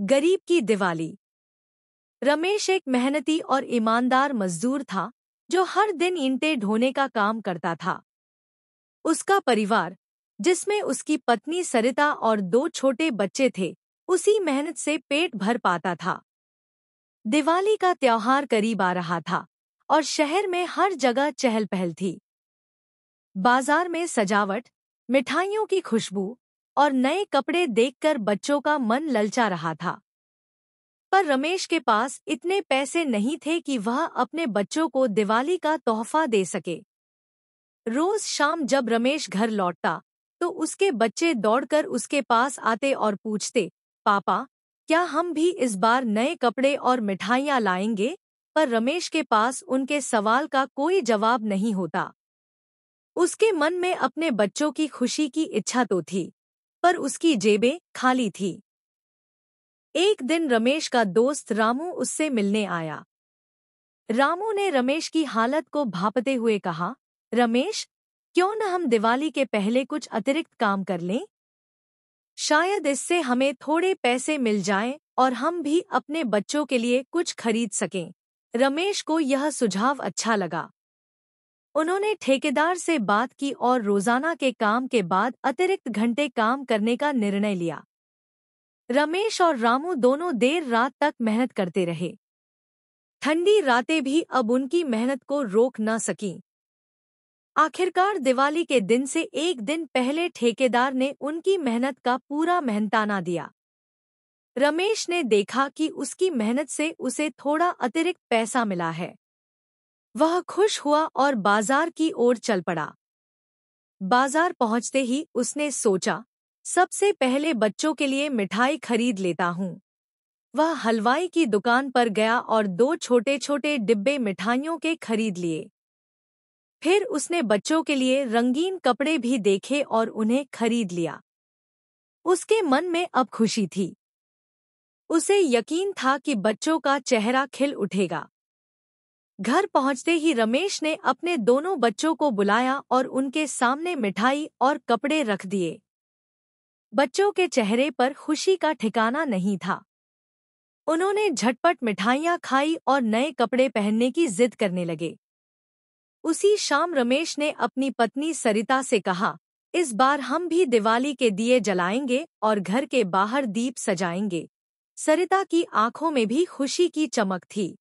गरीब की दिवाली। रमेश एक मेहनती और ईमानदार मजदूर था, जो हर दिन ईंटें ढोने का काम करता था। उसका परिवार, जिसमें उसकी पत्नी सरिता और दो छोटे बच्चे थे, उसी मेहनत से पेट भर पाता था। दिवाली का त्योहार करीब आ रहा था और शहर में हर जगह चहल पहल थी। बाज़ार में सजावट, मिठाइयों की खुशबू और नए कपड़े देखकर बच्चों का मन ललचा रहा था। पर रमेश के पास इतने पैसे नहीं थे कि वह अपने बच्चों को दिवाली का तोहफा दे सके। रोज शाम जब रमेश घर लौटता तो उसके बच्चे दौड़कर उसके पास आते और पूछते, पापा, क्या हम भी इस बार नए कपड़े और मिठाइयाँ लाएँगे? पर रमेश के पास उनके सवाल का कोई जवाब नहीं होता। उसके मन में अपने बच्चों की खुशी की इच्छा तो थी। पर उसकी जेबें खाली थी। एक दिन रमेश का दोस्त रामू उससे मिलने आया। रामू ने रमेश की हालत को भापते हुए कहा, रमेश, क्यों न हम दिवाली के पहले कुछ अतिरिक्त काम कर लें? शायद इससे हमें थोड़े पैसे मिल जाएँ और हम भी अपने बच्चों के लिए कुछ खरीद सकें। रमेश को यह सुझाव अच्छा लगा। उन्होंने ठेकेदार से बात की और रोज़ाना के काम के बाद अतिरिक्त घंटे काम करने का निर्णय लिया। रमेश और रामू दोनों देर रात तक मेहनत करते रहे। ठंडी रातें भी अब उनकी मेहनत को रोक न सकीं। आखिरकार दिवाली के दिन से एक दिन पहले ठेकेदार ने उनकी मेहनत का पूरा मेहनताना दिया। रमेश ने देखा कि उसकी मेहनत से उसे थोड़ा अतिरिक्त पैसा मिला है। वह खुश हुआ और बाज़ार की ओर चल पड़ा। बाज़ार पहुँचते ही उसने सोचा, सबसे पहले बच्चों के लिए मिठाई खरीद लेता हूँ। वह हलवाई की दुकान पर गया और दो छोटे छोटे डिब्बे मिठाइयों के खरीद लिए। फिर उसने बच्चों के लिए रंगीन कपड़े भी देखे और उन्हें खरीद लिया। उसके मन में अब खुशी थी। उसे यकीन था कि बच्चों का चेहरा खिल उठेगा। घर पहुँचते ही रमेश ने अपने दोनों बच्चों को बुलाया और उनके सामने मिठाई और कपड़े रख दिए। बच्चों के चेहरे पर खुशी का ठिकाना नहीं था। उन्होंने झटपट मिठाइयाँ खाई और नए कपड़े पहनने की जिद करने लगे। उसी शाम रमेश ने अपनी पत्नी सरिता से कहा, इस बार हम भी दिवाली के दिए जलाएँगे और घर के बाहर दीप सजाएँगे। सरिता की आँखों में भी खुशी की चमक थी।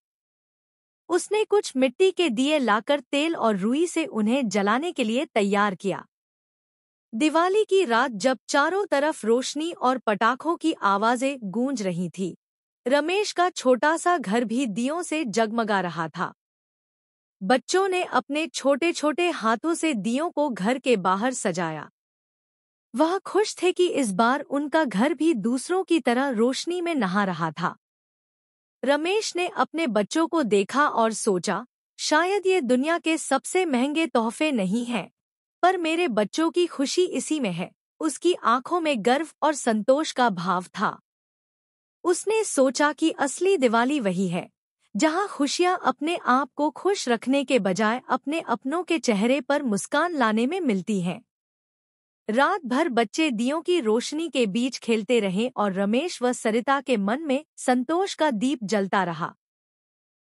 उसने कुछ मिट्टी के दिए लाकर तेल और रुई से उन्हें जलाने के लिए तैयार किया। दिवाली की रात जब चारों तरफ़ रोशनी और पटाखों की आवाज़ें गूंज रही थी, रमेश का छोटा सा घर भी दियों से जगमगा रहा था। बच्चों ने अपने छोटे छोटे हाथों से दियों को घर के बाहर सजाया। वह खुश थे कि इस बार उनका घर भी दूसरों की तरह रोशनी में नहा रहा था। रमेश ने अपने बच्चों को देखा और सोचा, शायद ये दुनिया के सबसे महँगे तोहफे नहीं हैं, पर मेरे बच्चों की खुशी इसी में है, उसकी आँखों में गर्व और संतोष का भाव था। उसने सोचा कि असली दिवाली वही है, जहाँ खुशियाँ अपने आप को खुश रखने के बजाय अपने अपनों के चेहरे पर मुस्कान लाने में मिलती हैं। रात भर बच्चे दियों की रोशनी के बीच खेलते रहे और रमेश व सरिता के मन में संतोष का दीप जलता रहा।